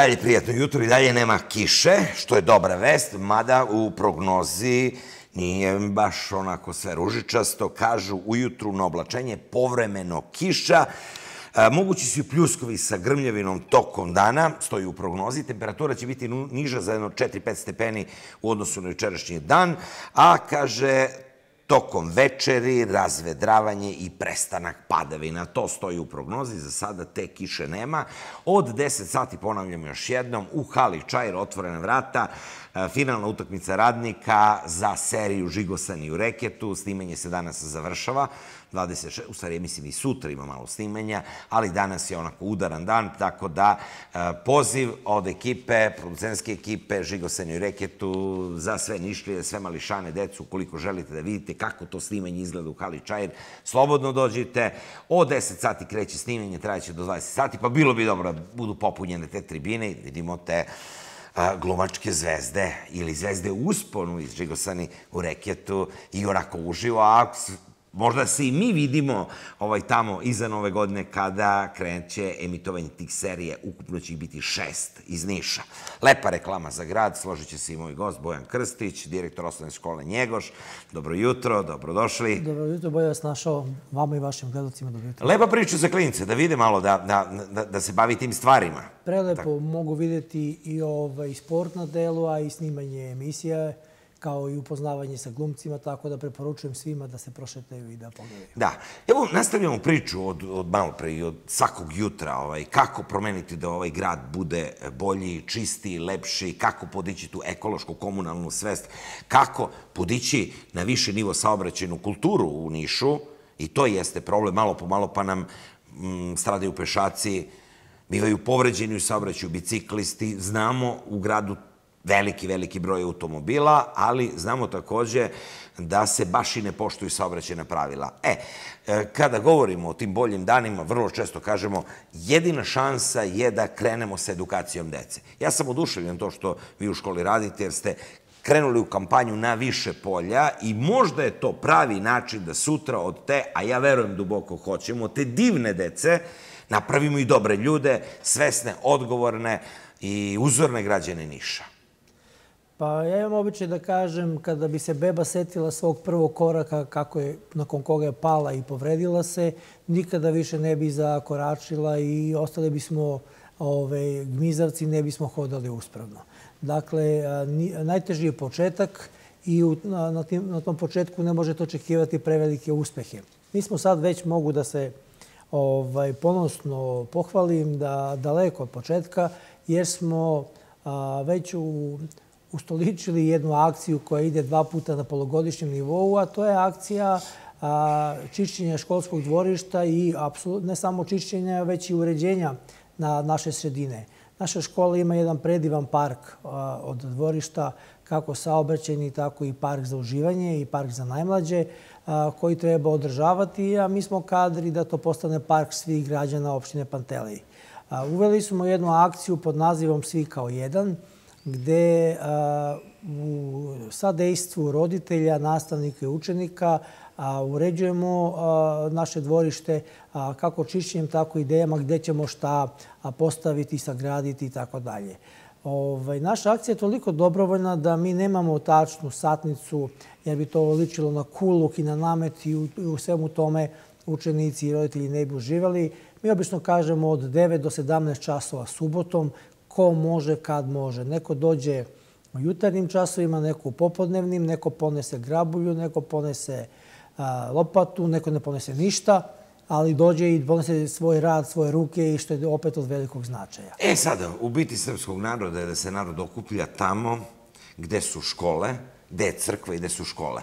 dalje prijatno jutro i dalje nema kiše, što je dobra vest, mada u prognozi nije baš onako sve ružičasto. Kažu ujutru na oblačenje povremeno kiša, E, mogući su i pljuskovi sa grmljavinom tokom dana, stoji u prognozi. Temperatura će biti niža za jedno 4-5 stepeni u odnosu na jučerašnji dan, a kaže tokom večeri, razvedravanje i prestanak padavina. To stoji u prognozi, za sada te kiše nema. Od 10 sati, ponavljam još jednom, u hali Čajr otvorena vrata, e, finalna utakmica radnika za seriju Žigosani u reketu. Snimanje se danas završava. 26, u stvari mislim i sutra ima malo snimanja, ali danas je onako udaran dan, tako da e, poziv od ekipe, producentske ekipe, Žigosenju i Reketu, za sve nišlije, sve mališane, decu, koliko želite da vidite kako to snimanje izgleda u Hali Čajir, slobodno dođite. Od 10 sati kreće snimanje, trajeće do 20 sati, pa bilo bi dobro da budu popunjene te tribine i da vidimo te glumačke zvezde ili zvezde usponu iz Žigosani u reketu i onako uživo, a Možda se i mi vidimo ovaj, tamo iza nove godine kada kreće emitovanje tih serije. Ukupno će ih biti šest iz Niša. Lepa reklama za grad, složit će se i moj gost Bojan Krstić, direktor osnovne škole Njegoš. Dobro jutro, dobrodošli. Dobro jutro, bolje vas našao vama i vašim gledalcima. Dobro jutro. Lepa priča za klinice, da vide malo, da, da, da, da se bavi tim stvarima. Prelepo, Tako. mogu videti i ovaj, sport na delu, a i snimanje emisija kao i upoznavanje sa glumcima, tako da preporučujem svima da se prošetaju i da pogledaju. Da. Evo, nastavljamo priču od, od malo pre i od svakog jutra, ovaj, kako promeniti da ovaj grad bude bolji, čistiji, lepši, kako podići tu ekološku komunalnu svest, kako podići na više nivo saobraćajnu kulturu u Nišu, i to jeste problem, malo po malo pa nam m, mm, stradaju pešaci, bivaju povređeni u saobraćaju biciklisti, znamo u gradu veliki, veliki broj automobila, ali znamo takođe da se baš i ne poštuju saobraćena pravila. E, e, kada govorimo o tim boljim danima, vrlo često kažemo jedina šansa je da krenemo sa edukacijom dece. Ja sam oduševljen to što vi u školi radite, jer ste krenuli u kampanju na više polja i možda je to pravi način da sutra od te, a ja verujem duboko hoćemo, te divne dece napravimo i dobre ljude, svesne, odgovorne i uzorne građane Niša. Pa ja imam običaj da kažem, kada bi se beba setila svog prvog koraka, kako je, nakon koga je pala i povredila se, nikada više ne bi zakoračila i ostali bismo ove, gmizavci, ne bismo hodali uspravno. Dakle, najteži je početak i u, na, tim, na tom početku ne možete očekivati prevelike uspehe. Mi smo sad već mogu da se ovaj, ponosno pohvalim da daleko od početka, jer smo a, već u ustoličili jednu akciju koja ide dva puta na polugodišnjem nivou, a to je akcija čišćenja školskog dvorišta i ne samo čišćenja, već i uređenja na naše sredine. Naša škola ima jedan predivan park od dvorišta, kako saobraćajni, tako i park za uživanje i park za najmlađe, koji treba održavati, a mi smo kadri da to postane park svih građana opštine Panteleji. Uveli smo jednu akciju pod nazivom Svi kao jedan, gde u sadejstvu roditelja, nastavnika i učenika uređujemo naše dvorište kako čišćenjem, tako i idejama gde ćemo šta postaviti, sagraditi i tako dalje. Ovaj, naša akcija je toliko dobrovoljna da mi nemamo tačnu satnicu, jer bi to ličilo na kuluk i na namet i u svemu tome učenici i roditelji ne bi uživali. Mi obično kažemo od 9 do 17 časova subotom, ko može, kad može. Neko dođe u jutarnjim časovima, neko u popodnevnim, neko ponese grabulju, neko ponese lopatu, neko ne ponese ništa, ali dođe i ponese svoj rad, svoje ruke i što je opet od velikog značaja. E sada, u biti srpskog naroda je da se narod okuplja tamo gde su škole, gde je crkva i gde su škole.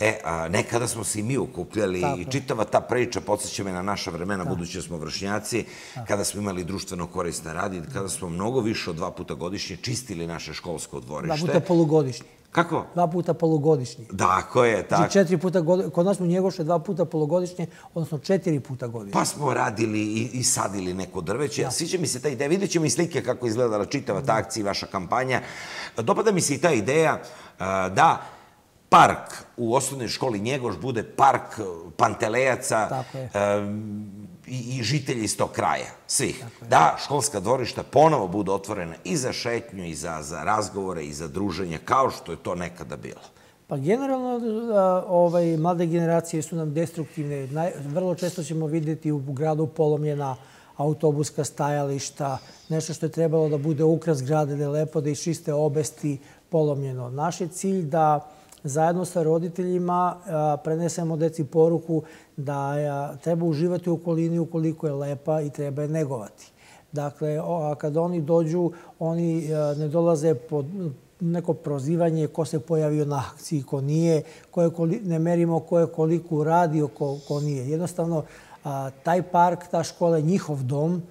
E, a, nekada smo se i mi okupljali Tako. i čitava ta priča podsjeća me na naša vremena, Tako. budući da smo vršnjaci, Tako. kada smo imali društveno korisne radi, kada smo mnogo više od dva puta godišnje čistili naše školsko dvorište. Dva puta polugodišnje. Kako? Dva puta polugodišnje. Tako je, znači, tako. Znači četiri puta godišnje, kod nas u Njegoše dva puta polugodišnje, odnosno četiri puta godišnje. Pa smo radili i, i sadili neko drveće. Da. Sviđa mi se ta ideja. Vidjet ćemo i slike kako izgledala čitava ta akcija i vaša kampanja. Dopada mi se i ta ideja da park u osnovnoj školi Njegoš bude park pantelejaca. Tako je. I, i žitelji iz tog kraja, svih. Da školska dvorišta ponovo budu otvorena i za šetnju, i za, za razgovore, i za druženje, kao što je to nekada bilo. Pa generalno, ovaj, mlade generacije su nam destruktivne. Naj, vrlo često ćemo videti u gradu polomljena autobuska stajališta, nešto što je trebalo da bude ukras grada, da je lepo da iščiste obesti polomljeno. Naš je cilj da zajedno sa roditeljima prenesemo deci poruku da treba uživati u okolini ukoliko je lepa i treba je negovati. Dakle, kada oni dođu, oni ne dolaze pod neko prozivanje ko se pojavio na akciji, ko nije, ko je, ne merimo ko je koliko radio, ko, ko nije. Jednostavno, taj park, ta škola je njihov dom,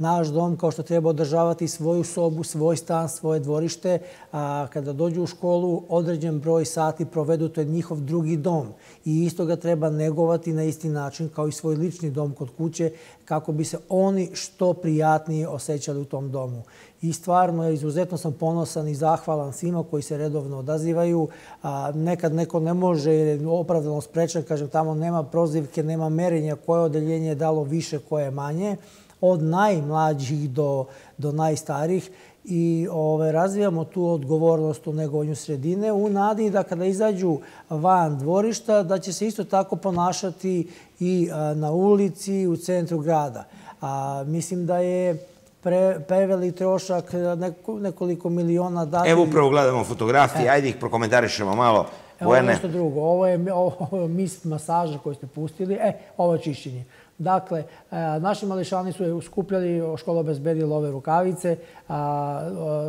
naš dom, kao što treba održavati svoju sobu, svoj stan, svoje dvorište, a kada dođu u školu, određen broj sati provedu, to je njihov drugi dom. I isto ga treba negovati na isti način kao i svoj lični dom kod kuće, kako bi se oni što prijatnije osjećali u tom domu. I stvarno, izuzetno sam ponosan i zahvalan svima koji se redovno odazivaju. A, nekad neko ne može, jer je opravdano sprečan, kažem, tamo nema prozivke, nema merenja koje odeljenje je dalo više, koje manje od najmlađih do, do najstarih i ove, razvijamo tu odgovornost u negovanju sredine u nadi da kada izađu van dvorišta da će se isto tako ponašati i a, na ulici u centru grada. A, mislim da je pre, preveli trošak neko, nekoliko miliona dati. Evo upravo gledamo fotografije, e. ajde ih prokomentarišemo malo. Evo nešto drugo. Ovo je, ovo je mis masaža koju ste pustili. E, ovo je čišćenje. Dakle, e, naši mališani su skupljali, škola obezbedila ove rukavice,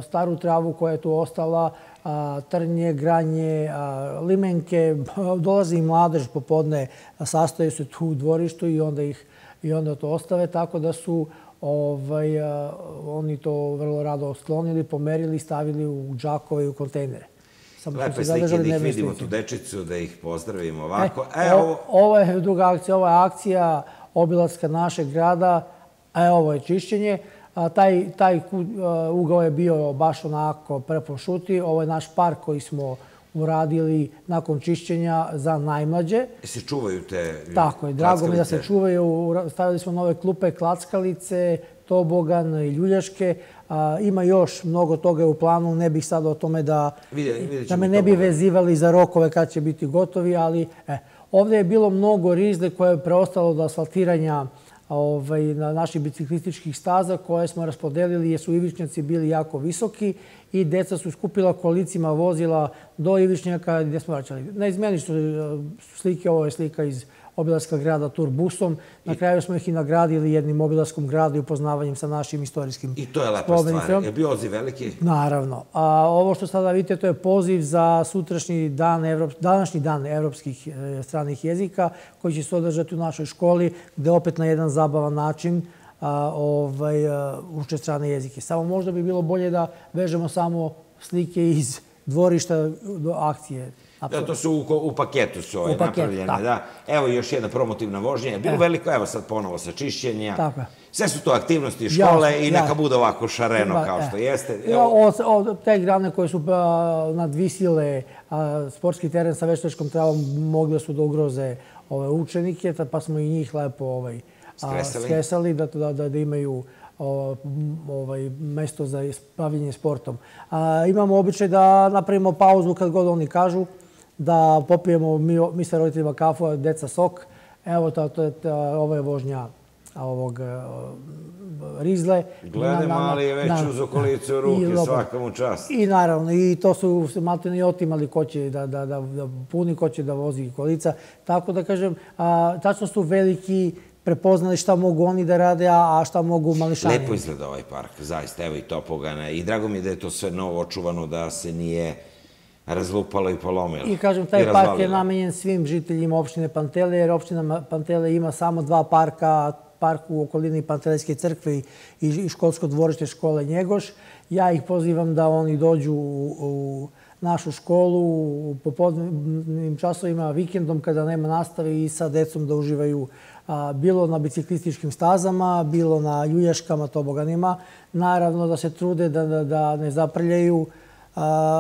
staru travu koja je tu ostala, trnje, granje, limenke, dolazi i mladež popodne, sastoje se tu u dvorištu i onda ih i onda to ostave, tako da su ovaj, oni to vrlo rado sklonili, pomerili, stavili u džakove i u kontejnere. Samo Lepe slike da ih vidimo tu dečicu, da ih pozdravimo ovako. E, e, ovo... ovo je druga akcija, ovo je akcija obilaska našeg grada, a ovo je čišćenje. A, taj, taj ugao je bio baš onako prepon šuti. Ovo je naš park koji smo uradili nakon čišćenja za najmlađe. I se čuvaju te Tako je, drago mi da se čuvaju. Stavili smo nove klupe, klackalice, tobogan i ljuljaške. A, ima još mnogo toga u planu, ne bih sad o tome da, Vidje, da me ne bi vezivali za rokove kad će biti gotovi, ali eh, Ovde je bilo mnogo rizle koje je preostalo do asfaltiranja ovaj, na naših biciklističkih staza koje smo raspodelili jer su ivičnjaci bili jako visoki i deca su skupila kolicima vozila do ivičnjaka gde smo vraćali. Neizmeni su slike, ovo je slika iz obilaska grada turbusom. Na kraju smo ih i nagradili jednim obilaskom grada i upoznavanjem sa našim istorijskim I to je lepa stvar. Je bio odziv veliki? Naravno. A ovo što sada vidite, to je poziv za sutrašnji dan, Evrop... današnji dan evropskih e, stranih jezika, koji će se održati u našoj školi, gde opet na jedan zabavan način a, ovaj, a, uče strane jezike. Samo možda bi bilo bolje da vežemo samo slike iz dvorišta do akcije Da, to su u, u paketu su ove napravljene, tako. da. Evo još jedna promotivna vožnja. Bilo e. veliko, evo sad ponovo sa čišćenja. Tako Sve su to aktivnosti škole jasno, i neka jasno. bude ovako šareno Ima, kao e. što jeste. Evo. O, o, te grane koje su a, nadvisile a, sportski teren sa veštečkom travom mogle su da ugroze ove učenike, pa smo i njih lepo ovaj, a, skresali da, da, da, da imaju ovaj, mesto za bavljenje sportom. A, imamo običaj da napravimo pauzu kad god oni kažu, da popijemo mi, mi sa roditeljima kafu, deca sok. Evo, to, to, to, ovo je vožnja ovog uh, rizle. Gledaj, mali je već na, uz okolicu ruke, i, svakamu čast. I naravno, i to su malo i otimali ko će da, da, da, da puni, ko će da vozi kolica. Tako da kažem, a, tačno su veliki prepoznali šta mogu oni da rade, a šta mogu mališani. Lepo izgleda ovaj park, zaista, evo i topogana. I drago mi je da je to sve novo očuvano, da se nije razlupalo i polomilo. I kažem, taj park je namenjen svim žiteljima opštine Pantele, jer opština Pantele ima samo dva parka, park u okolini Pantelejske crkve i školsko dvorište škole Njegoš. Ja ih pozivam da oni dođu u, u našu školu u popodnevnim časovima, vikendom kada nema nastave i sa decom da uživaju a, bilo na biciklističkim stazama, bilo na ljuljaškama, toboganima. Naravno da se trude da, da, da ne zaprljaju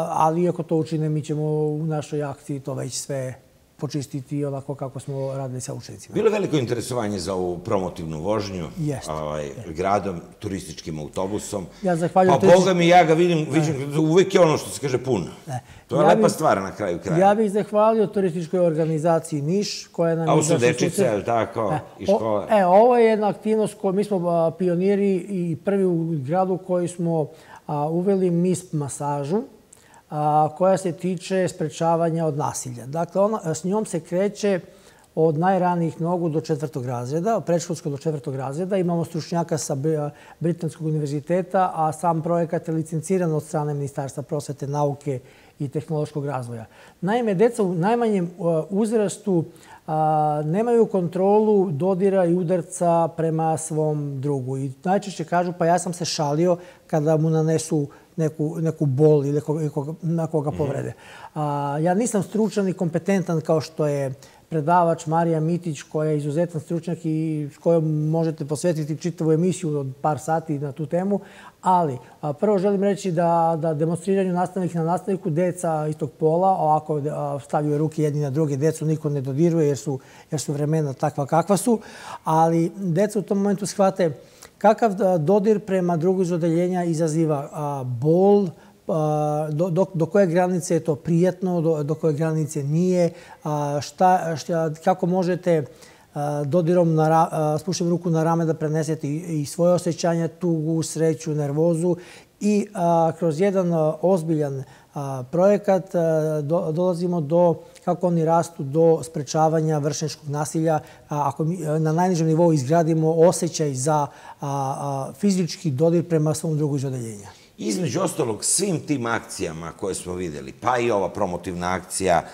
ali ako to učine, mi ćemo u našoj akciji to već sve počistiti onako kako smo radili sa učenicima. Bilo je veliko interesovanje za ovu promotivnu vožnju ovaj, gradom, turističkim autobusom. Ja zahvaljujem Pa boga mi, ja ga vidim, vidim uvek je ono što se kaže pun. To je Ja lepa bih- stvar na kraju kraja. Ja bih zahvalio turističkoj organizaciji Niš, koja nam A ovo je su dečice, je li tako, i o- škola? E, ovo je jedna aktivnost koju mi smo pioniri i prvi u gradu koji smo a, uveli MISP masažu, a, koja se tiče sprečavanja od nasilja. Dakle, ona, s njom se kreće od najranijih nogu do četvrtog razreda, od predškolskog do četvrtog razreda. Imamo stručnjaka sa Bri- Britanskog univerziteta, a sam projekat je licenciran od strane Ministarstva prosvete, nauke i tehnološkog razvoja. Naime, deca u najmanjem uzrastu a, nemaju kontrolu dodira i udarca prema svom drugu. I najčešće kažu, pa ja sam se šalio kada mu nanesu neku, neku bol ili koga, na koga povrede. A, ja nisam stručan i kompetentan kao što je predavač Marija Mitić, koja je izuzetan stručnjak i s kojom možete posvetiti čitavu emisiju od par sati na tu temu. Ali, prvo želim reći da, da demonstriranju nastavnik na nastavniku deca istog pola, ovako stavio ruke jedni na druge, decu niko ne dodiruje jer su, jer su vremena takva kakva su, ali deca u tom momentu shvate kakav dodir prema drugu iz odeljenja izaziva bol, a, do, do, do koje granice je to prijatno, do, do koje granice nije, a, šta, šta, kako možete dodirom na spuštem ruku na rame da prenesete i, svoje osjećanja, tugu, sreću, nervozu i a, kroz jedan ozbiljan a, projekat a, do, dolazimo do kako oni rastu do sprečavanja vršničkog nasilja. Ako mi na najnižem nivou izgradimo osjećaj za fizički dodir prema svom drugu iz odeljenja. Između ostalog, svim tim akcijama koje smo videli, pa i ova promotivna akcija,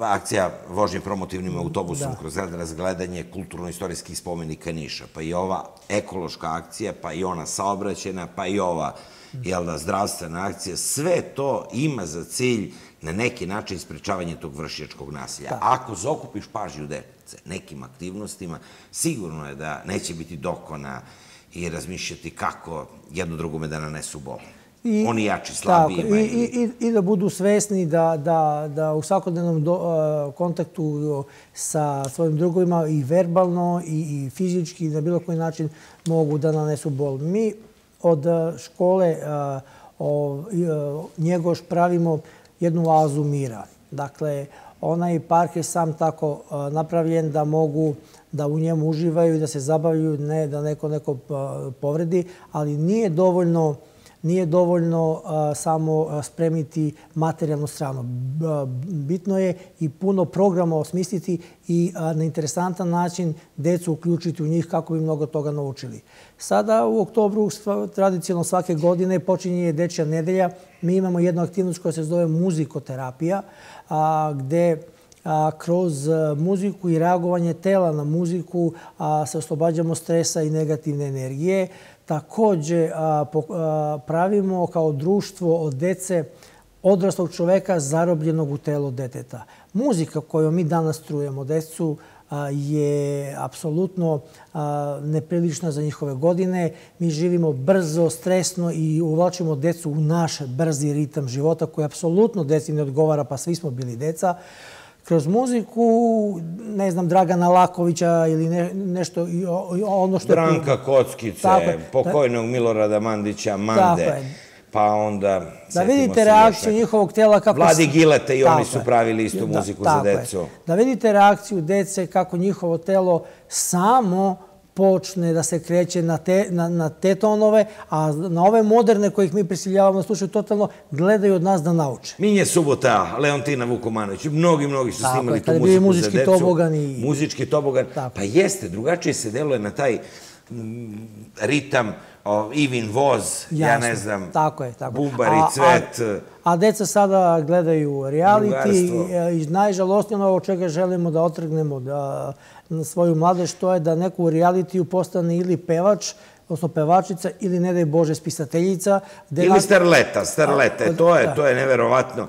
akcija vožnje promotivnim autobusom Da. kroz razgledanje kulturno-istorijskih spomenika Niša, pa i ova ekološka akcija, pa i ona saobraćena, pa i ova jel da, zdravstvena akcija, sve to ima za cilj na neki način sprečavanje tog vršnjačkog nasilja. Ako zaokupiš pažnju dece nekim aktivnostima, sigurno je da neće biti dokona i razmišljati kako jedno drugome da nanesu bol. Oni jači, slabiji tako, i, i, i, I da budu svesni da, da, da u svakodnevnom do, kontaktu sa svojim drugovima i verbalno i, i fizički na bilo koji način mogu da nanesu bol. Mi od a, škole a, o, i, Njegoš pravimo jednu oazu mira. Dakle, onaj park je sam tako napravljen da mogu da u njemu uživaju i da se zabavljaju, ne da neko neko povredi, ali nije dovoljno nije dovoljno samo spremiti materijalnu stranu. Bitno je i puno programa osmisliti i na interesantan način decu uključiti u njih kako bi mnogo toga naučili. Sada u oktobru tradicionalno svake godine počinje Dečja nedelja. Mi imamo jednu aktivnost koja se zove muzikoterapija, a, gde kroz a, muziku i reagovanje tela na muziku se oslobađamo stresa i negativne energije. Takođe pravimo kao društvo od dece odraslog čoveka zarobljenog u telo deteta. Muzika koju mi danas trujemo decu je apsolutno neprilična za njihove godine. Mi živimo brzo, stresno i uvlačimo decu u naš brzi ritam života koji apsolutno deci ne odgovara, pa svi smo bili deca kroz muziku, ne znam, Dragana Lakovića ili ne, nešto, i ono što je... Branka Kockice, Tako je. pokojnog Milorada Mandića, Tako Mande, je. pa onda... Da vidite reakciju još njihovog tela kako... Vladi Gilete i oni su je. pravili istu Da, muziku za tako je. decu. Da vidite reakciju dece kako njihovo telo samo počne da se kreće na te, na, na te tonove, a na ove moderne kojih mi prisiljavamo da slušaju totalno, gledaju od nas da nauče. Minje subota, Leontina Vukomanović, mnogi, mnogi su Tako snimali je, tu muziku muzički za decu. tobogan i- Muzički tobogan. Tako. Pa jeste, drugačije se deluje na taj ritam, o, Ivin Voz, ja Jasno. ne znam, Tako je, tako. Bubari, A- Cvet, A, a deca sada gledaju reality i, i najžalostnije ono čega želimo da otrgnemo da, na svoju mladež, to je da neko u realitiju postane ili pevač, odnosno pevačica, ili ne daj Bože spisateljica. Ili nas- starleta, starlete, A, to je, da. to je neverovatno.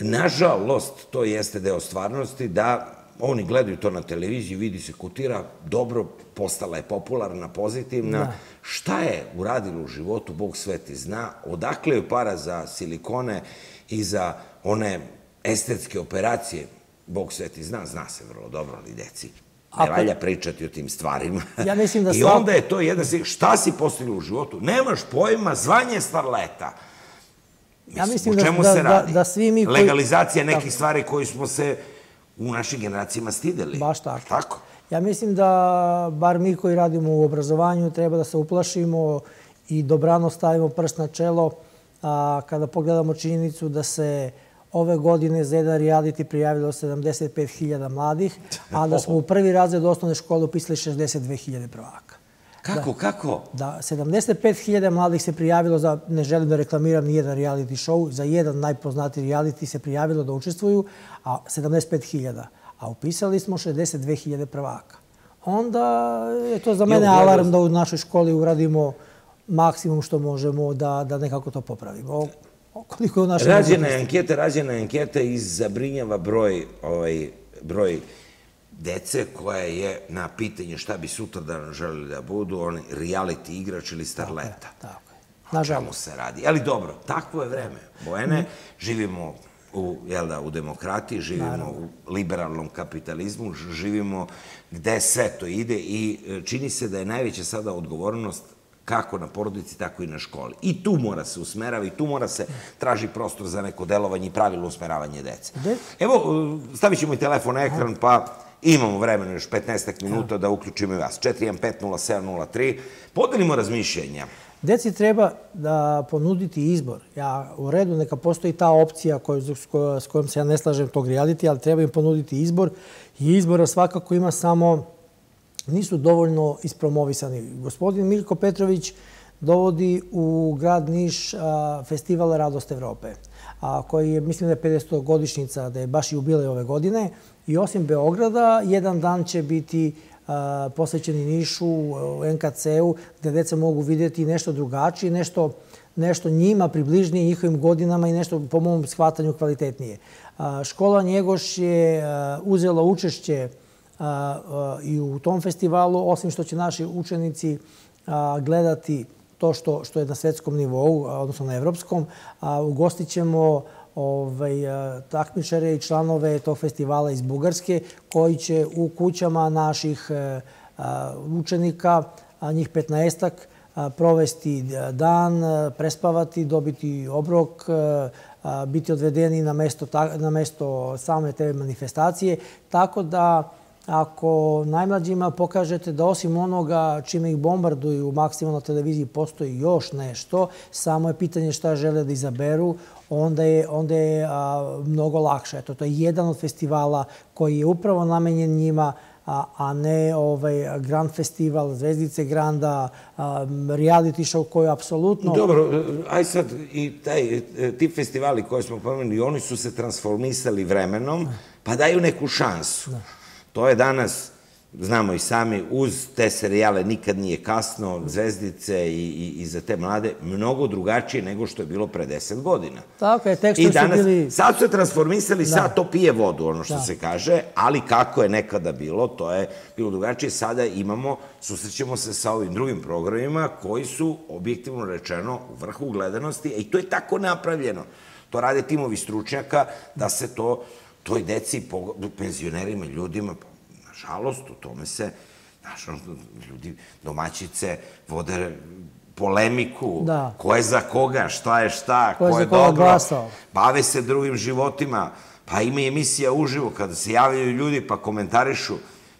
Nažalost, to jeste deo stvarnosti da oni gledaju to na televiziji, vidi se kutira, dobro, postala je popularna, pozitivna. Da. Šta je uradila u životu, Bog sveti zna, odakle je para za silikone i za one estetske operacije. Bog sveti zna, zna se vrlo dobro, ali deci, ne Ako... valja pričati o tim stvarima. Ja mislim da I svak... onda je to jedna... Šta si postigla u životu? Nemaš pojma, zvanje starleta. Mislim, ja mislim u čemu da, se radi? Da, da svi mi koji... Legalizacija nekih da. stvari koji smo se u našim generacijama stideli. Baš tako. Tako? Ja mislim da, bar mi koji radimo u obrazovanju, treba da se uplašimo i dobrano stavimo prst na čelo a, kada pogledamo činjenicu da se ove godine za jedan reality prijavilo 75.000 mladih, a da smo u prvi razred osnovne škole upisali 62.000 prvaka. Kako, da, kako? Da, 75.000 mladih se prijavilo za, ne želim da reklamiram ni jedan reality show, za jedan najpoznatiji reality se prijavilo da učestvuju, a 75.000. A upisali smo 62.000 prvaka. Onda je to za mene alarm da u našoj školi uradimo maksimum što možemo da, da nekako to popravimo. Koliko je u našoj Rađena je anketa, rađena je anketa i zabrinjava broj, ovaj, broj dece koja je na pitanje šta bi sutra da želeli da budu, oni reality igrač ili starleta. Tako je, tako je. Nažalost. se radi. Ali dobro, takvo je vreme. Bojene, živimo u, jel da, u demokratiji, živimo Naravno. u liberalnom kapitalizmu, živimo gde sve to ide i e, čini se da je najveća sada odgovornost kako na porodici, tako i na školi. I tu mora se usmerava i tu mora se traži prostor za neko delovanje i pravilno usmeravanje dece. Evo, e, stavit ćemo i telefon na ekran, pa imamo vremena još 15 minuta da uključimo i vas. 4150703. Podelimo razmišljenja. Deci treba da ponuditi izbor. Ja, u redu, neka postoji ta opcija koju, s kojom se ja ne slažem tog reality, ali treba im ponuditi izbor. I izbora svakako ima samo, nisu dovoljno ispromovisani. Gospodin Miljko Petrović dovodi u grad Niš a, festival Radost Evrope, a, koji je, mislim da je 50. godišnjica, da je baš jubile ove godine. I osim Beograda, jedan dan će biti posvećeni Nišu, NKC-u, gde deca mogu vidjeti nešto drugačije, nešto, nešto njima približnije njihovim godinama i nešto po mom shvatanju kvalitetnije. Škola Njegoš je uzela učešće i u tom festivalu, osim što će naši učenici gledati to što, što je na svetskom nivou, odnosno na evropskom, ugostit ćemo ovaj, takmičare i članove tog festivala iz Bugarske koji će u kućama naših učenika, njih 15-ak, provesti dan, prespavati, dobiti obrok, biti odvedeni na mesto, na mesto same te manifestacije. Tako da ako najmlađima pokažete da osim onoga čime ih bombarduju maksimalno na televiziji postoji još nešto, samo je pitanje šta žele da izaberu, onda je, onda je a, mnogo lakše. Eto, to je jedan od festivala koji je upravo namenjen njima, a, a ne ovaj Grand Festival, Zvezdice Granda, a, reality show koji apsolutno... Dobro, aj sad i taj, ti festivali koje smo pomenuli, oni su se transformisali vremenom, pa daju neku šansu. Da. To je danas, znamo i sami, uz te serijale Nikad nije kasno, Zvezdice i, i, i za te mlade, mnogo drugačije nego što je bilo pre deset godina. Tako je, tekstovi su bili... Sad su se transformisali, da. sad to pije vodu, ono što da. se kaže, ali kako je nekada bilo, to je bilo drugačije. Sada imamo, susrećemo se sa ovim drugim programima koji su, objektivno rečeno, u vrhu gledanosti, i to je tako napravljeno. To rade timovi stručnjaka da se to toj deci, penzionerima, ljudima, nažalost, u tome se, znaš, ljudi, domaćice vode polemiku, da. ko je za koga, šta je šta, ko, ko je dobro, glasao. bave se drugim životima, pa ima emisija uživo kada se javljaju ljudi pa komentarišu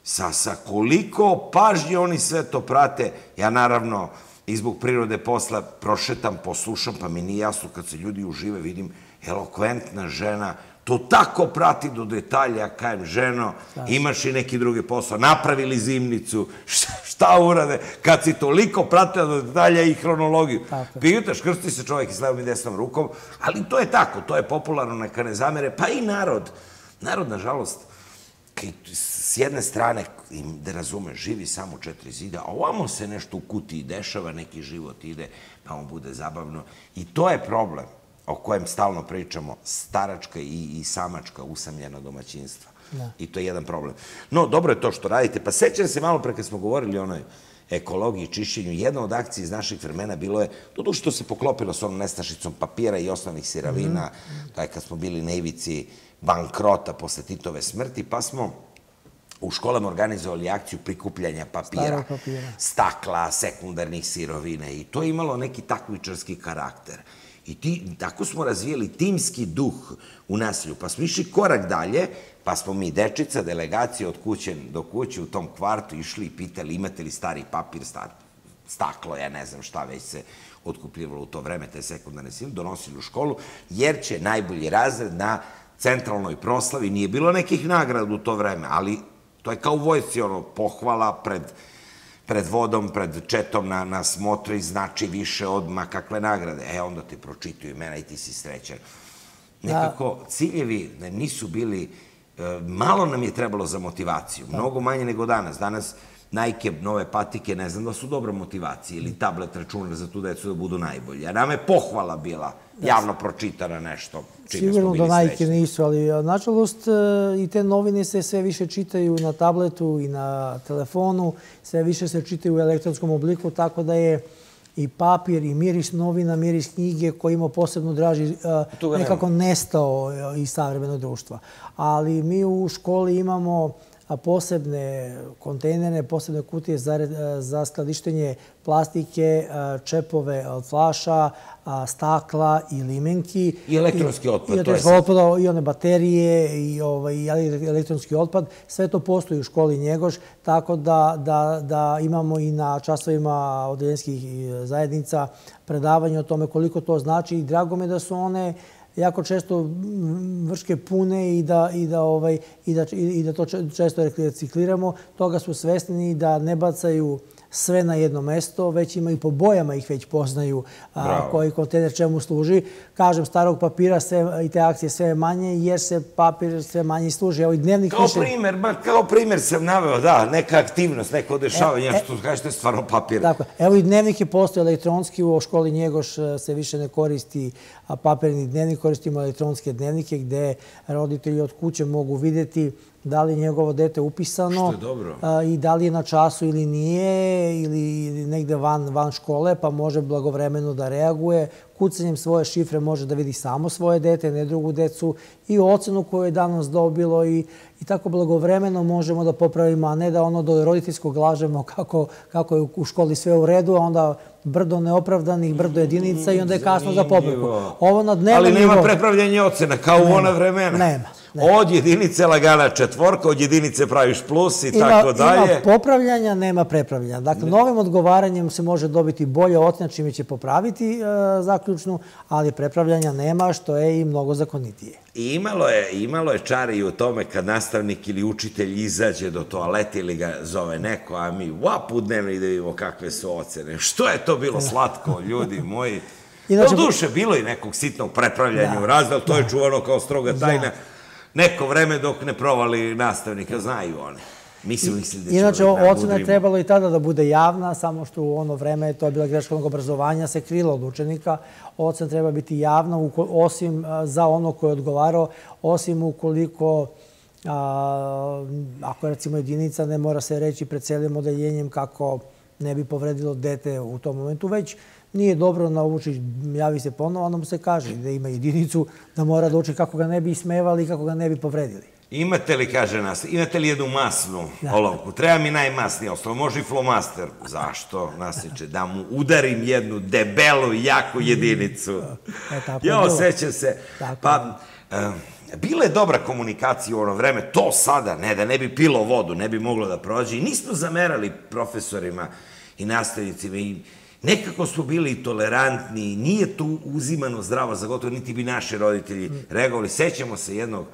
sa, sa koliko pažnje oni sve to prate. Ja naravno i zbog prirode posla prošetam, poslušam, pa mi nije jasno kad se ljudi užive, vidim elokventna žena to tako prati do detalja, kajem, ženo, imaš i neki drugi posao, napravili zimnicu, šta, šta urade, kad si toliko pratila do detalja i hronologiju. Pijutaš, krsti se čovjek i s levom i desnom rukom, ali to je tako, to je popularno, neka ne zamere, pa i narod. Narod, nažalost, s jedne strane, da razume, živi samo četiri zida, a ovamo se nešto u kutiji dešava, neki život ide, pa on bude zabavno. I to je problem o kojem stalno pričamo, staračka i, i samačka usamljena domaćinstva. Da. I to je jedan problem. No, dobro je to što radite. Pa sećam se malo pre kad smo govorili o onoj ekologiji i čišćenju. Jedna od akcija iz naših vremena bilo je, to što se poklopilo s onom nestašicom papira i osnovnih siravina, mm. taj kad smo bili na ivici bankrota posle Titove smrti, pa smo u školama organizovali akciju prikupljanja papira, papira, stakla, sekundarnih sirovina i to je imalo neki takmičarski karakter. I ti, tako smo razvijeli timski duh u nasilju, pa smo išli korak dalje, pa smo mi dečica, delegacija od kuće do kuće u tom kvartu išli i pitali imate li stari papir, star, staklo, ja ne znam šta već se otkupljivalo u to vreme, te sekundarne sile, donosili u školu, jer će najbolji razred na centralnoj proslavi, nije bilo nekih nagrada u to vreme, ali to je kao u vojci, ono, pohvala pred, pred vodom, pred četom na, na smotri, znači više od ma kakve nagrade. E, onda te pročituju imena i ti si srećan. Nekako, ciljevi nisu bili, e, malo nam je trebalo za motivaciju, mnogo manje nego danas. Danas, Nike nove patike, ne znam da su dobra motivacija ili tablet računar za tu decu da budu najbolji. A nam je pohvala bila javno pročitana nešto. Sigurno da Nike nisu, ali nažalost e, i te novine se sve više čitaju na tabletu i na telefonu, sve više se čitaju u elektronskom obliku, tako da je i papir i miris novina, miris knjige koji ima posebno draži, e, nekako nestao iz savremenog društva. Ali mi u školi imamo posebne kontejnere, posebne kutije za, za skladištenje plastike, čepove od flaša, stakla i limenki. I elektronski otpad. I, elektronski otpad, i one baterije, i, ovaj, i elektronski otpad. Sve to postoji u školi Njegoš, tako da, da, da imamo i na časovima odeljenskih zajednica predavanje o tome koliko to znači i drago me da su one jako često vrške pune i da, i da, ovaj, i da, i da to često recikliramo. Toga su svesni da ne bacaju sve na jedno mesto, već imaju po bojama ih već poznaju a, koji kontener čemu služi. Kažem, starog papira sve, i te akcije sve manje, jer se papir sve manje služi. Evo i dnevnik kao više... Primer, ma, kao primer sam naveo, da, neka aktivnost, neko dešavanje, e, e, što kažete stvarno papir. Tako, evo i dnevnik je postao elektronski, u školi Njegoš e, se više ne koristi papirni dnevnik, koristimo elektronske dnevnike gde roditelji od kuće mogu videti da li je njegovo dete upisano i da li je na času ili nije ili negde van, van škole pa može blagovremeno da reaguje. Kucanjem svoje šifre može da vidi samo svoje dete, ne drugu decu i ocenu koju je danas dobilo i, i tako blagovremeno možemo da popravimo, a ne da ono do roditeljskog lažemo kako, kako je u školi sve u redu, a onda brdo neopravdanih, brdo jedinica i onda je kasno za popravku. Ovo na dnevnom Ali nema prepravljanja ocena, kao u ona vremena. Nema. Od jedinice lagana četvorka, od jedinice praviš plus i tako dalje. Ima popravljanja, nema prepravljanja. Dakle, novim odgovaranjem se može dobiti bolje ocena čime će popraviti e, zaključnu, ali prepravljanja nema, što je i mnogo zakonitije. I imalo je, imalo je čari u tome kad nastavnik ili učitelj izađe do toalete ili ga zove neko, a mi vapu dnevno i da vidimo kakve su ocene. Što je to bilo slatko, ljudi moji. Inače, Do duše, bilo je nekog sitnog prepravljanja da, u razdel, to da. je čuvano kao stroga tajna. Da neko vreme dok ne provali nastavnika, znaju oni. Mislim, mislim da Inače, ocena je trebalo i tada da bude javna, samo što u ono vreme, to je bila greška obrazovanja, se krilo od učenika. Ocena treba biti javna, osim za ono koje je odgovarao, osim ukoliko a, ako je recimo jedinica, ne mora se reći pred celim odeljenjem kako ne bi povredilo dete u tom momentu, već nije dobro nauči, javi se ponovo, onda mu se kaže da ima jedinicu, da mora da uči kako ga ne bi ismevali i kako ga ne bi povredili. Imate li, kaže nas, imate li jednu masnu da. olovku? Treba mi najmasnija osnova, može i flomaster. Zašto, nasliče? Da mu udarim jednu debelu, jaku jedinicu. E, tako ja osjećam se. Tako pa, uh, bila je dobra komunikacija u ono vreme, to sada, ne, da ne bi pilo vodu, ne bi moglo da prođe. I nismo zamerali profesorima i nastavnicima i nekako smo bili tolerantni, nije tu uzimano zdravo za gotovo, niti bi naši roditelji reagovali. Sećamo se jednog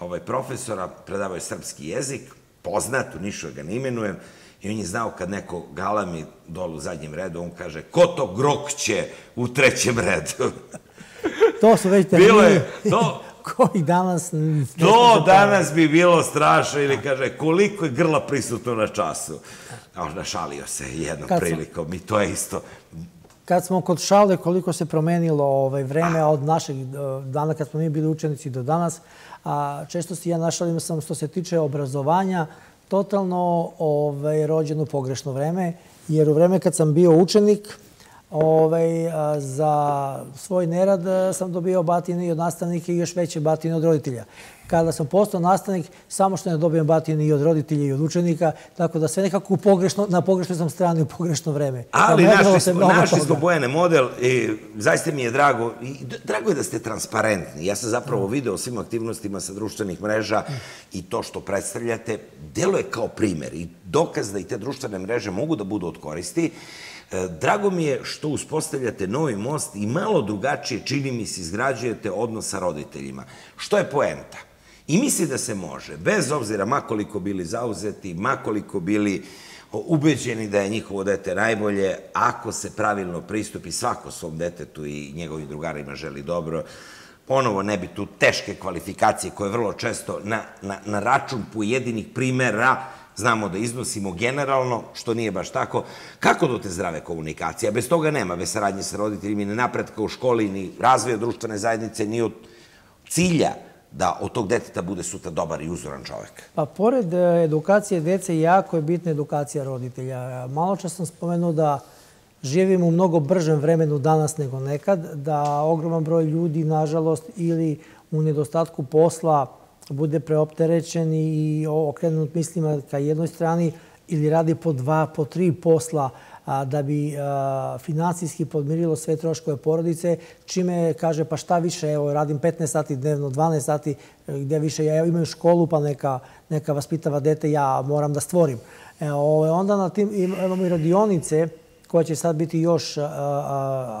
ovaj, profesora, predavao je srpski jezik, poznat, u Nišu ga ne imenujem, i on je znao kad neko galami dolu u zadnjem redu, on kaže, ko to grokće u trećem redu? to su već termini. Bilo je, to, koji danas... To danas bi bilo strašno, ili kaže, koliko je grla prisutno na času. A našalio se jednom prilikom i to je isto. Kad smo kod šale, koliko se promenilo ovaj, vreme od našeg eh, dana kad smo mi bili učenici do danas, a često si ja našalim sam što se tiče obrazovanja, totalno ovaj, rođeno pogrešno vreme jer u vreme kad sam bio učenik, ovaj, za svoj nerad sam dobio batine i od nastavnika i još veće batine od roditelja. Kada sam postao nastavnik, samo što ne dobijem batine i od roditelja i od učenika, tako da sve nekako pogrešno, na pogrešnoj sam strani u pogrešno vreme. Ali našli smo, našli smo Bojane model i zaista mi je drago. I drago je da ste transparentni. Ja sam zapravo video svim aktivnostima sa društvenih mreža i to što predstavljate, deluje kao primer i dokaz da i te društvene mreže mogu da budu od koristi. E, drago mi je što uspostavljate novi most i malo drugačije, čini mi se, izgrađujete odnos sa roditeljima. Što je poenta? I misli da se može, bez obzira makoliko bili zauzeti, makoliko bili ubeđeni da je njihovo dete najbolje, ako se pravilno pristupi svako svom detetu i njegovim drugarima želi dobro, ponovo ne bi tu teške kvalifikacije koje vrlo često na, na, na račun pojedinih primera znamo da iznosimo generalno, što nije baš tako. Kako do te zdrave komunikacije? Bez toga nema, bez saradnje sa roditeljima, ni napretka u školi, ni razvoja društvene zajednice, ni od cilja da od tog deteta bude sutra dobar i uzoran čovek? Pa, pored e, edukacije dece, jako je bitna edukacija roditelja. Malo čas sam spomenuo da živimo u mnogo bržem vremenu danas nego nekad, da ogroman broj ljudi, nažalost, ili u nedostatku posla bude preopterećen i okrenut mislima ka jednoj strani ili radi po dva, po tri posla, da bi a, finansijski podmirilo sve troškove porodice, čime kaže pa šta više, evo radim 15 sati dnevno, 12 sati, gde više ja imam školu pa neka, neka vaspitava dete, ja moram da stvorim. E, o, onda na tim imamo i radionice koja će sad biti još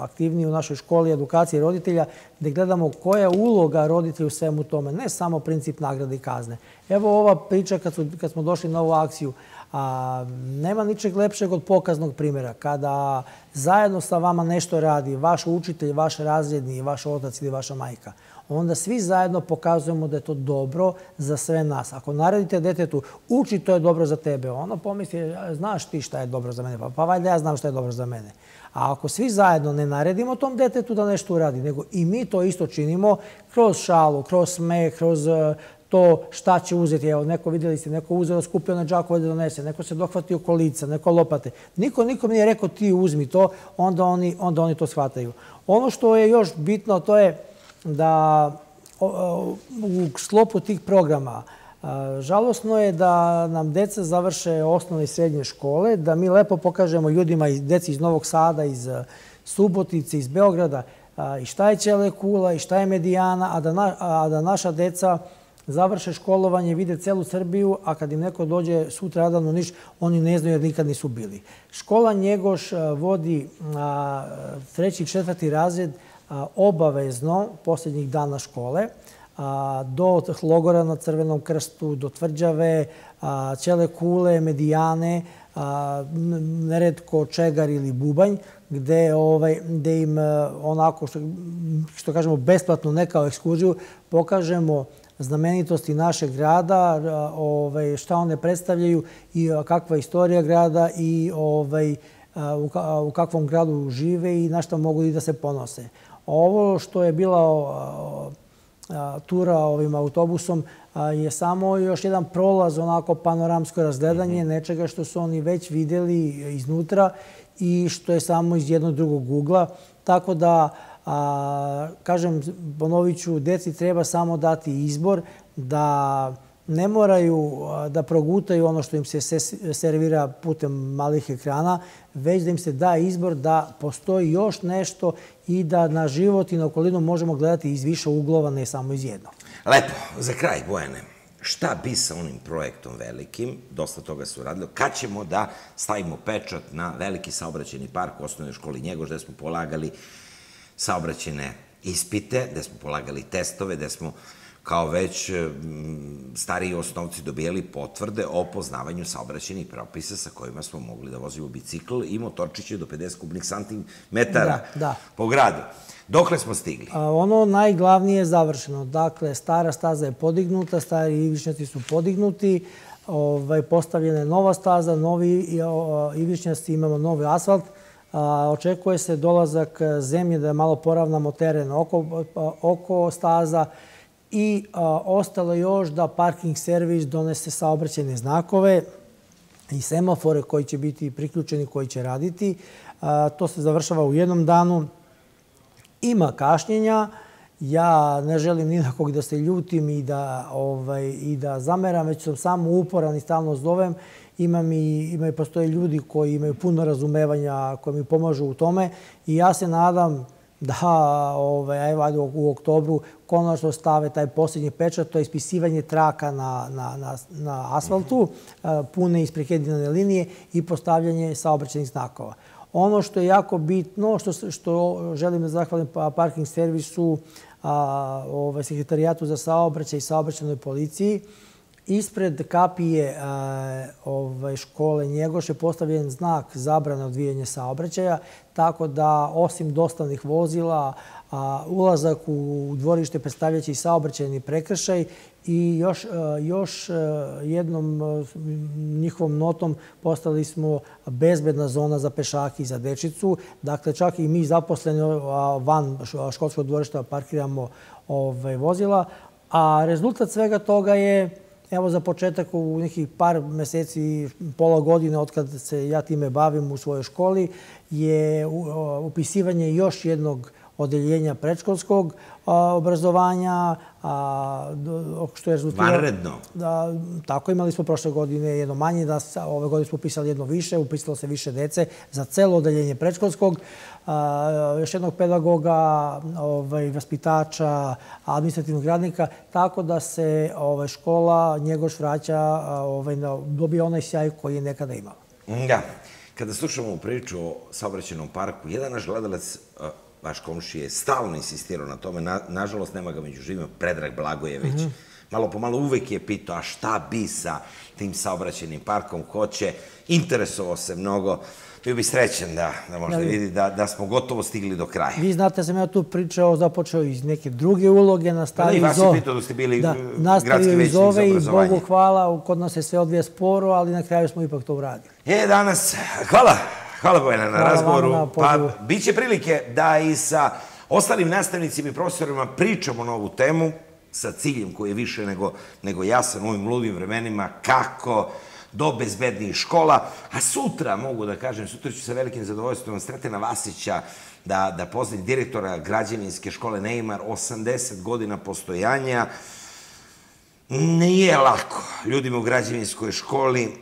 aktivnija u našoj školi edukacije roditelja, gde gledamo koja je uloga roditelja u svemu tome, ne samo princip nagrade i kazne. Evo ova priča kad, su, kad smo došli na ovu akciju, A, nema ničeg lepšeg od pokaznog primjera. Kada zajedno sa vama nešto radi vaš učitelj, vaš razredni, vaš otac ili vaša majka, onda svi zajedno pokazujemo da je to dobro za sve nas. Ako naredite detetu, uči to je dobro za tebe, ono pomisli, znaš ti šta je dobro za mene, pa, pa valjda ja znam šta je dobro za mene. A ako svi zajedno ne naredimo tom detetu da nešto uradi, nego i mi to isto činimo kroz šalu, kroz smeh, kroz to šta će uzeti. Evo, neko vidjeli ste, neko uzeo, skupio na džaku da donese, neko se dohvatio kolica, neko lopate. Niko nikom nije rekao ti uzmi to, onda oni, onda oni to shvataju. Ono što je još bitno, to je da u sklopu tih programa Žalosno je da nam deca završe osnovne i srednje škole, da mi lepo pokažemo ljudima, deci iz Novog Sada, iz Subotice, iz Beograda, i šta je Ćele Kula i šta je Medijana, a da, da naša deca završe školovanje, vide celu Srbiju, a kad im neko dođe sutra radan u Niš, oni ne znaju jer nikad nisu bili. Škola Njegoš vodi treći i četvrti razred obavezno posljednjih dana škole do logora na Crvenom krstu, do tvrđave, ćele kule, medijane, neredko čegar ili bubanj, gde, ovaj, gde im onako, što, što kažemo, besplatno, ne kao ekskurziju, pokažemo znamenitosti našeg grada, ovaj, šta one predstavljaju i kakva je istorija grada i ovaj, u, kakvom gradu žive i na što mogu i da se ponose. Ovo što je bila tura ovim autobusom je samo još jedan prolaz, onako panoramsko razgledanje mhm. nečega što su oni već videli iznutra i što je samo iz jednog drugog ugla. Tako da A, kažem, ponovit ću, deci treba samo dati izbor da ne moraju da progutaju ono što im se servira putem malih ekrana, već da im se da izbor da postoji još nešto i da na život i na okolinu možemo gledati iz više uglova, ne samo iz jednog. Lepo, za kraj, Bojane, šta bi sa onim projektom velikim, dosta toga se uradilo, kad ćemo da stavimo pečat na veliki saobraćeni park u osnovnoj školi Njegoš, gde smo polagali saobraćene ispite, gde smo polagali testove, gde smo kao već stariji osnovci dobijali potvrde o poznavanju saobraćenih propisa sa kojima smo mogli da vozimo bicikl i motorčiće do 50 kubnih santimetara da, da. po gradu. Dokle smo stigli? A, ono najglavnije je završeno. Dakle, stara staza je podignuta, stari ivičnjaci su podignuti, ovaj, postavljena je nova staza, novi ivičnjaci, imamo novi asfalt, Očekuje se dolazak zemlje da malo poravnamo teren oko, oko staza i ostalo još da parking servis donese saobraćene znakove i semafore koji će biti priključeni, koji će raditi. To se završava u jednom danu. Ima kašnjenja. Ja ne želim ni kog da se ljutim i da, ovaj, i da zameram, već sam samo uporan i stalno zovem. Imam i, ima i postoje ljudi koji imaju puno razumevanja, koji mi pomažu u tome i ja se nadam da ovaj, evo, u oktobru konačno stave taj posljednji pečat, to je ispisivanje traka na, na, na, na asfaltu, pune isprekedinane linije i postavljanje saobraćenih znakova. Ono što je jako bitno, što, što želim da zahvalim pa, parking servisu, a, ovaj, sekretarijatu za saobraćaj i saobraćajnoj policiji, Ispred kapije ovaj, škole Njegoš je postavljen znak zabrane odvijanja saobraćaja, tako da osim dostavnih vozila, a, ulazak u dvorište predstavljaći saobraćajni prekršaj i još, još jednom njihovom notom postali smo bezbedna zona za pešake i za dečicu. Dakle, čak i mi zaposleni van školskog dvorišta parkiramo ovaj, vozila, a rezultat svega toga je Evo za početak u nekih par meseci, pola godine od kad se ja time bavim u svojoj školi, je upisivanje još jednog odeljenja predškolskog obrazovanja, a, što je rezultiralo... Vanredno? Da, tako, imali smo prošle godine jedno manje, da ove godine smo upisali jedno više, upisalo se više dece za celo odeljenje predškolskog, a, još jednog pedagoga, ovaj, vaspitača, administrativnog radnika, tako da se ovaj, škola Njegoš vraća, ovaj, dobije onaj sjaj koji je nekada imala. Da. Kada slušamo priču o saobraćenom parku, jedan naš gledalac vaš komši je stalno insistirao na tome, na, nažalost nema ga među živima, Predrag Blagojević. Mm -hmm. Malo po malo uvek je pitao, a šta bi sa tim saobraćenim parkom, ko će, interesovao se mnogo. Bio bi srećen da, da možda da, vidi da, da smo gotovo stigli do kraja. Vi znate, sam ja tu pričao, započeo iz neke druge uloge, nastavio iz ove. Da, i vas je pitao da ste bili da, nastavio iz ove i Bogu hvala, kod nas se sve odvija sporo, ali na kraju smo ipak to uradili. E, danas, hvala Hvala Bojana na razgovoru. Na pa, bit će prilike da i sa ostalim nastavnicima i profesorima pričamo na ovu temu sa ciljem koji je više nego, nego jasan u ovim ludim vremenima, kako do bezbednijih škola. A sutra, mogu da kažem, sutra ću sa velikim zadovoljstvom Sretena Vasića da, da pozdravim direktora građevinske škole Neymar, 80 godina postojanja, Nije lako ljudima u građevinskoj školi.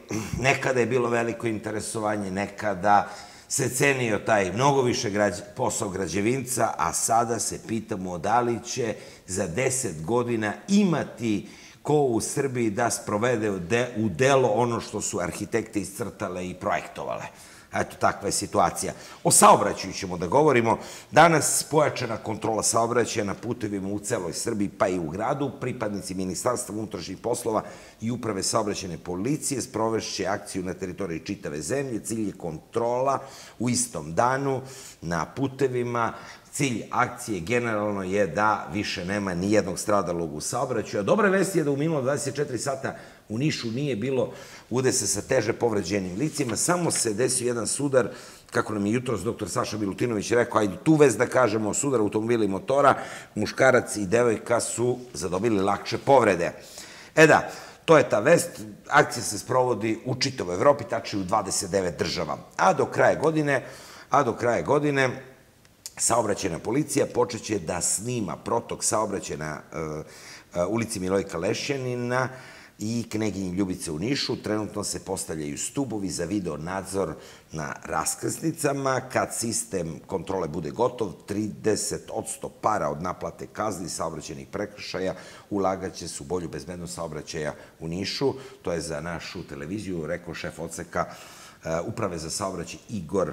Nekada je bilo veliko interesovanje, nekada se cenio taj mnogo više građ, posao građevinca, a sada se pitamo da li će za deset godina imati ko u Srbiji da sprovede u delo ono što su arhitekte iscrtale i projektovale. Eto, takva je situacija. O saobraćaju ćemo da govorimo. Danas pojačana kontrola saobraćaja na putevima u celoj Srbiji, pa i u gradu. Pripadnici Ministarstva unutrašnjih poslova i Uprave saobraćene policije sprovešće akciju na teritoriji čitave zemlje. Cilj je kontrola u istom danu na putevima. Cilj akcije generalno je da više nema ni jednog stradalog u saobraćaju. A dobra vest je da u minulo 24 sata u Nišu nije bilo udese sa teže povređenim licima, samo se desio jedan sudar, kako nam je jutros doktor Saša Bilutinović rekao, ajde tu vez da kažemo, sudar automobila i motora, muškarac i devojka su zadobili lakše povrede. E da, to je ta vest, akcija se sprovodi u čitavoj Evropi, tačnije u 29 država. A do kraja godine, a do kraja godine, saobraćena policija počeće da snima protok saobraćena na uh, uh, ulici Milojka Lešćanina, i Kneginji Ljubice u Nišu. Trenutno se postavljaju stubovi za video nadzor na raskrsnicama. Kad sistem kontrole bude gotov, 30 od 100 para od naplate kazni saobraćenih prekršaja ulagaće su bolju bezbednost saobraćaja u Nišu. To je za našu televiziju, rekao šef odseka e, Uprave za saobraćaj Igor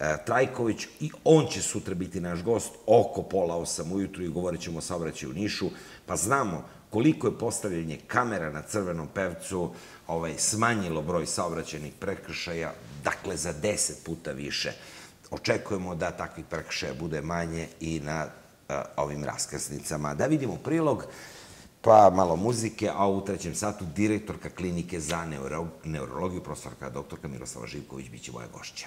e, Trajković i on će sutra biti naš gost oko pola osam ujutru i govorit ćemo o saobraćaju u Nišu, pa znamo koliko je postavljanje kamera na crvenom pevcu ovaj, smanjilo broj saobraćenih prekršaja, dakle za deset puta više. Očekujemo da takvih prekršaja bude manje i na a, ovim raskrsnicama. Da vidimo prilog, pa malo muzike, a u trećem satu direktorka klinike za neuro, neurologiju, profesorka doktorka Miroslava Živković, biće moja gošća.